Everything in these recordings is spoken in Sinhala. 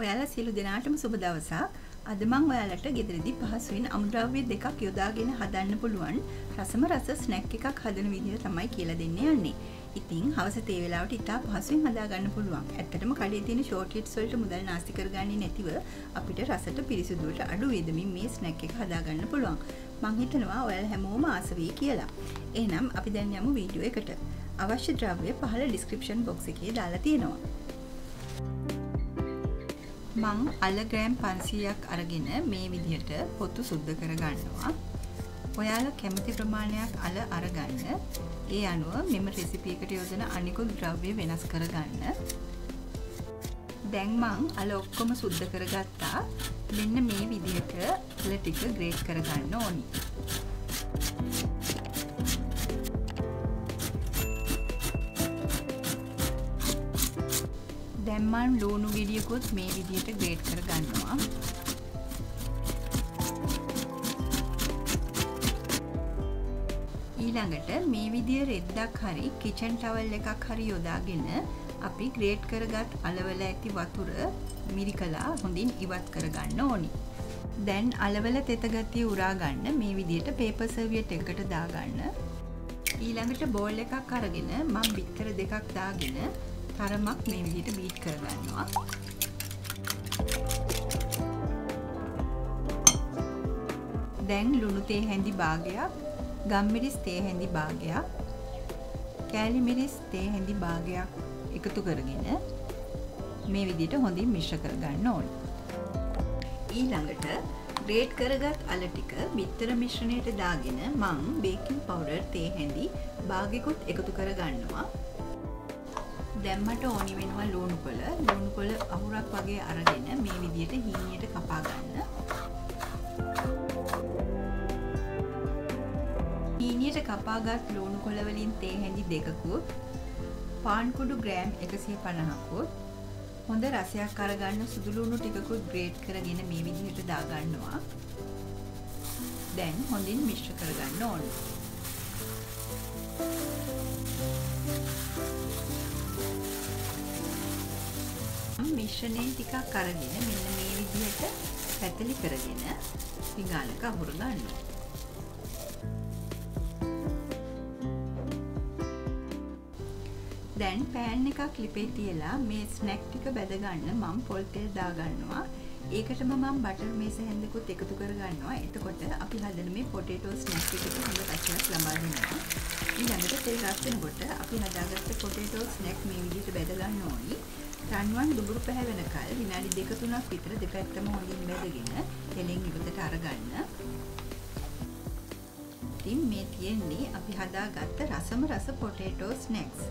ඔයාලා සියලු දෙනාටම සුබ දවසක්. අද මම ඔයාලට ගෙදරදී පහසුවෙන් අමුද්‍රව්‍ය දෙකක් යොදාගෙන හදන්න පුළුවන් රසම රස ස්නැක් එකක් හදන විදිහ තමයි කියලා දෙන්න යන්නේ. ඉතින් හවස තේ වෙලාවට ඉතා පහසුවෙන් හදාගන්න පුළුවන්. ඇත්තටම කඩේ තියෙන ෂෝට් වලට මුදල් නාස්ති කරගන්නේ නැතිව අපිට රසට පිරිසිදුවට අඩු වේදමින් මේ ස්නැක් එක හදාගන්න පුළුවන්. මං හිතනවා ඔයාලා හැමෝම ආස වෙයි කියලා. එහෙනම් අපි දැන් යමු වීඩියෝ එකට. අවශ්‍ය ද්‍රව්‍ය පහළ ඩිස්ක්‍රිප්ෂන් බොක්ස් එකේ දාලා තියෙනවා. මං අල ග්‍රෑම් පන්සීයක් අරගෙන මේ විදිහට පොත්තු සුද්ධ කරගන්නවා. ඔයාලා කැමති ප්‍රමාණයක් අල අරගන්න. ඒ අනුව මෙම රෙසිපියකට යොදන අනිකුත් ද්‍රව්‍ය වෙනස් කරගන්න. දැන් මං අල ඔක්කොම සුද්ධ කරගත්තා. මෙන්න මේ විදිහට අල ටික ග්‍රේට් කරගන්න ඕනි. දැම්මන් ලූුණු ගෙඩියකුත් මේ විදියට ග්‍රේට් කර ගන්නවා ඊළඟට මේ විදිය රෙද්දක් හරි කිචන් ටවල් එකක් හරි යොදාගෙන අපි ග්‍රේට් කරගත් අලවල ඇති වතුර මිරි කලා හොඳින් ඉවත් කරගන්න ඕනි. දැන් අලවල තෙතගතිය උරාගන්න මේ විදියට පේපසවියට එකට දාගන්න. ඊළඟට බෝල් එකක් අරගෙන මං බිත්තර දෙකක් දාගෙන තරමක් මේ විදිහට බීට් කරගන්නවා. දැන් ලුණු තේ හැඳි භාගයක්, ගම්මිරිස් තේ හැඳි භාගයක්, කෑලි මිරිස් තේ හැඳි භාගයක් එකතු කරගෙන මේ විදිහට හොඳින් මිශ්‍ර කරගන්න ඕනේ. ඊළඟට ග්‍රේට් කරගත් අල ටික බිත්තර මිශ්‍රණයට දාගෙන මං බේකින් පවුඩර් තේ හැඳි භාගෙකුත් එකතු කරගන්නවා. දැම්මට ඕනි වෙනවා ලූණු කොළ ලූණු කොළ අහුරක් වගේ අරගෙන මේ විදිහට හීනියට කපා ගන්න. හීනියට කපාගත් ලූණු කොළ වලින් තේ හැඳි දෙකකුත් පාන් කුඩු ග්‍රෑම් 150කුත් හොඳ රසයක් අරගන්න සුදු ලුණු ටිකකුත් ග්‍රේට් කරගෙන මේ විදිහට දාගන්නවා. දැන් හොඳින් මිශ්‍ර කරගන්න ඕනේ. මිශ්‍රණය ටිකක් අරගෙන මෙන්න මේ විදිහට පැතලි කරගෙන පිඟානක අහුර ගන්නවා. දැන් පෑන් එකක් ලිපේ තියලා මේ ස්නැක් ටික බැද ගන්න මම පොල් තෙල් දාගන්නවා. ඒකටම මම බටර් මේස හැන්දකුත් එකතු කරගන්නවා. එතකොට අපි හදන මේ පොටේටෝ ස්නැක් එකට හොඳ රසයක් ලබා දෙනවා. ඊළඟට තෙල් රත් වෙනකොට අපි හදාගත්ත පොටේටෝ ස්නැක් මේ විදිහට බැද ගන්න ඕනි. රන්වන් දුඹුරු පැහැවෙනකල් විනාඩි දෙක තුනක් විතර දෙපැත්තම හොඳින් බැදගෙන තෙලෙන් ඉවතට අරගන්න. ඉතින් මේ තියෙන්නේ අපි හදාගත්ත රසම රස පොටේටෝ ස්නැක්ස්.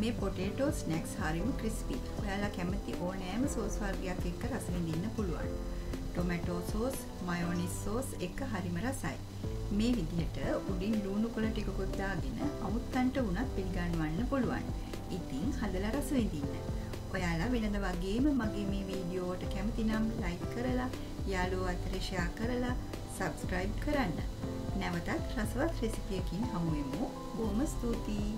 මේ පොටේටෝ ස්නැක්ස් හරිම ක්‍රිස්පි. ඔයාලා කැමති ඕනෑම සෝස් වර්ගයක් එක්ක රස විඳින්න පුළුවන්. ටොමැටෝ සෝස්, මයෝනිස් සෝස් එක හරිම රසයි. මේ විදිහට උඩින් ලූණු කොළ ටිකකුත් දාගෙන අමුත්තන්ට වුණත් පිළිගන්වන්න පුළුවන්. ඉතින් හදලා රස විඳින්න. ඔයාලා වෙනද වගේම මගේ මේ වීඩියෝවට කැමති නම් ලයික් කරලා යාළුවෝ අතර ෂෙයා කරලා සබස්ක්‍රයිබ් කරන්න. නැවතත් රසවත් රෙසිපියකින් හමුවෙමු. බොහොම ස්තුතියි.